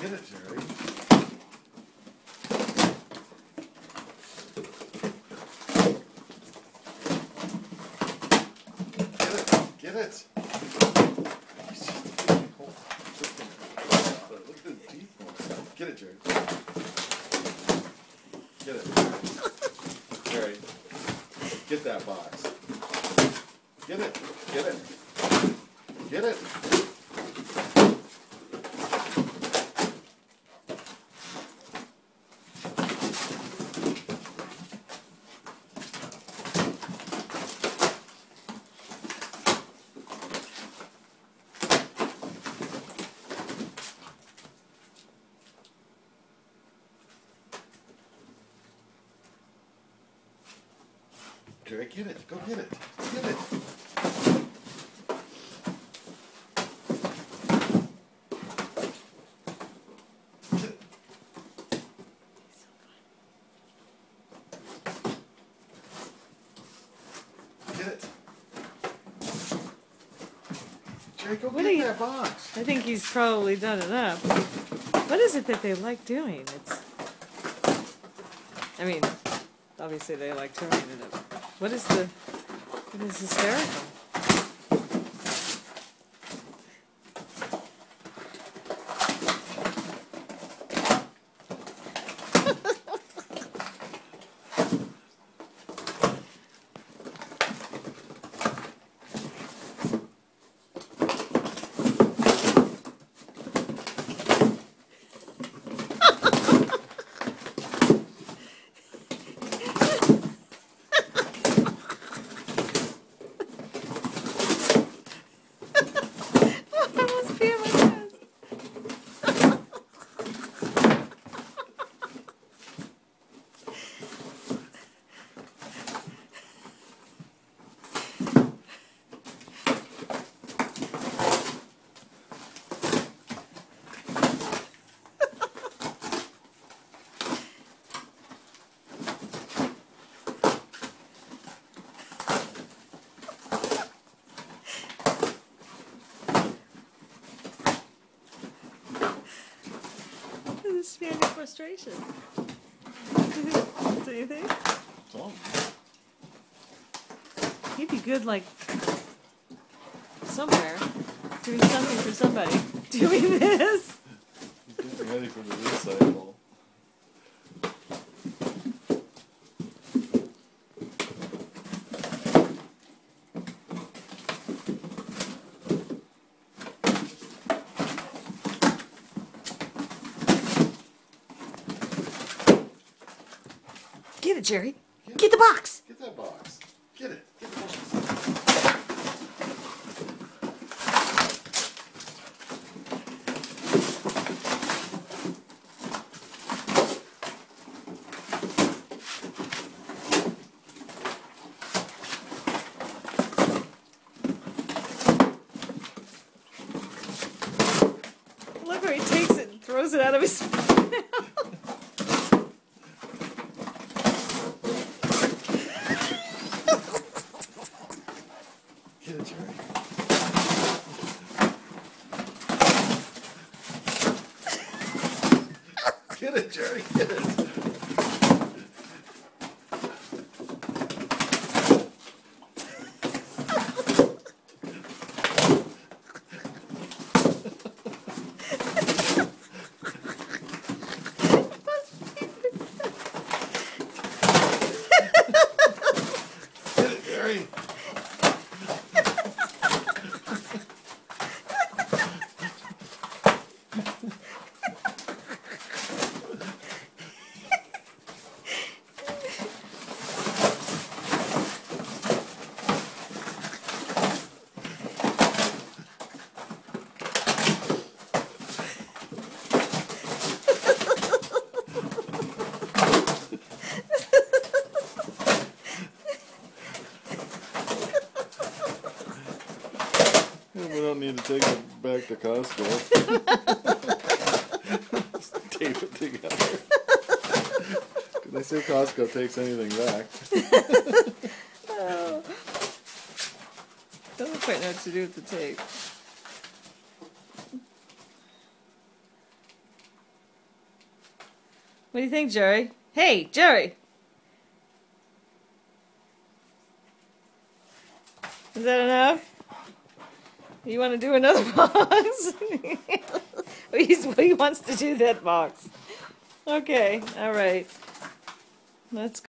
Get it, Jerry. Get it. Get it. Get it, Jerry. Get it. Jerry. Get that box. Get it. Get it. Get it. Jerry, get it. Go get it. Get it. Get it. It. Jerry, go What get you- that box. I think he's probably done enough. What is it that they like doing? It's. I mean, obviously they like turning it. What is the? What is hysterical? Frustration. Do you think? Oh, He'd be good, like, somewhere, doing something for somebody. Doing this. he's getting ready for the recycle. Get it, Jerry. Get the box. Get that box. Get it. Get the box. Look where he takes it and throws it out of his Get it, Jerry. Get it. Get it. We don't need to take it back to Costco. Just tape it together. 'Cause They say Costco takes anything back. Oh. Doesn't quite know what to do with the tape. What do you think, Jerry? Hey, Jerry! Is that enough? You want to do another box? He wants to do that box. Okay, all right. Let's